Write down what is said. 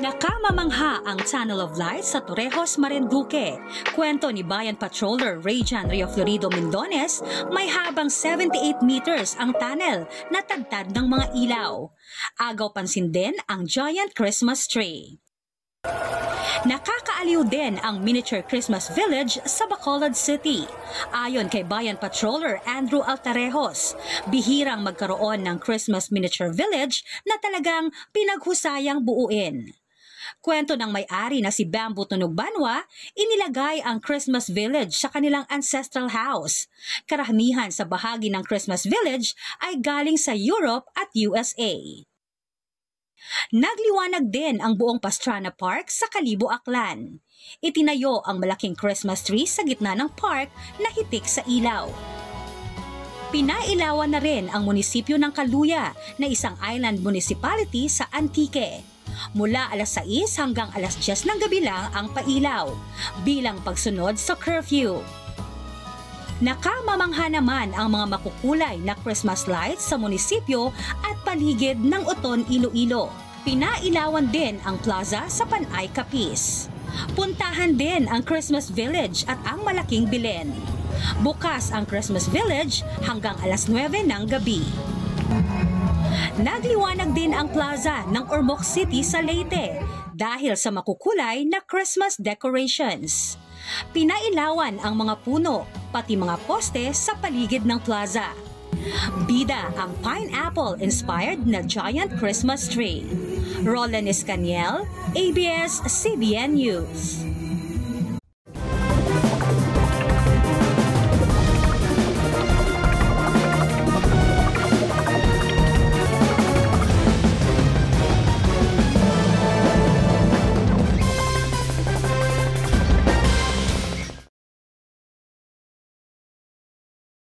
Nakamamangha ang Tunnel of Light sa Torrejos, Marinduque. Kwento ni Bayan Patroller Rayjan Rio Florido Mendones, may habang 78 meters ang tunnel na tagtad ng mga ilaw. Agaw pansin din ang giant Christmas tree. Nakakaaliw din ang miniature Christmas village sa Bacolod City. Ayon kay Bayan Patroller Andrew Altarejos, bihirang magkaroon ng Christmas miniature village na talagang pinaghusayang buuin. Kwento ng may-ari na si Bamboo Tunog Banwa, inilagay ang Christmas Village sa kanilang ancestral house. Karamihan sa bahagi ng Christmas Village ay galing sa Europe at USA. Nagliwanag din ang buong Pastrana Park sa Kalibo Aklan. Itinayo ang malaking Christmas tree sa gitna ng park na hitik sa ilaw. Pinailawan na rin ang munisipyo ng Kaluya na isang island municipality sa Antique. Mula alas 6 hanggang alas 10 ng gabi lang ang pailaw bilang pagsunod sa curfew. Nakamamangha naman ang mga makukulay na Christmas lights sa munisipyo at paligid ng Uton, Iloilo. Pinailawan din ang plaza sa Panay Capiz. Puntahan din ang Christmas Village at ang malaking bilen. Bukas ang Christmas Village hanggang alas 9 ng gabi. Nagliwanag din ang plaza ng Ormoc City sa Leyte dahil sa makukulay na Christmas decorations. Pinailawan ang mga puno, pati mga poste sa paligid ng plaza. Bida ang pineapple-inspired na giant Christmas tree. Roland Escaniel, ABS-CBN News.